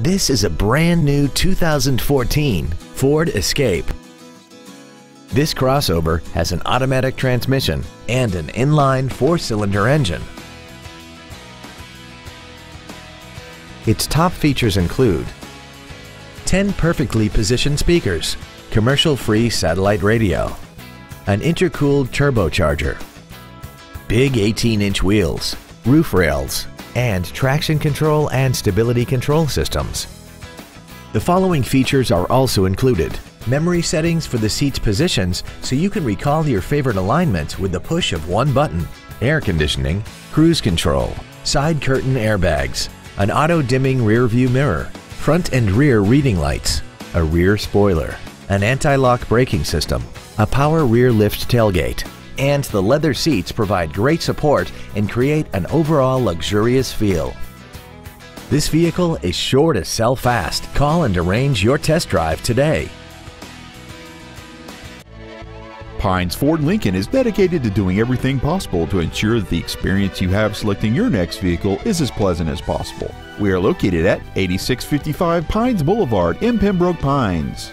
This is a brand new 2014 Ford Escape. This crossover has an automatic transmission and an inline four-cylinder engine. Its top features include 10 perfectly positioned speakers, commercial-free satellite radio, an intercooled turbocharger, big 18-inch wheels, roof rails, and traction control and stability control systems. The following features are also included. Memory settings for the seat's positions so you can recall your favorite alignment with the push of one button. Air conditioning, cruise control, side curtain airbags, an auto-dimming rear view mirror, front and rear reading lights, a rear spoiler, an anti-lock braking system, a power rear lift tailgate, and the leather seats provide great support and create an overall luxurious feel. This vehicle is sure to sell fast. Call and arrange your test drive today. Pines Ford Lincoln is dedicated to doing everything possible to ensure that the experience you have selecting your next vehicle is as pleasant as possible. We are located at 8655 Pines Boulevard in Pembroke Pines.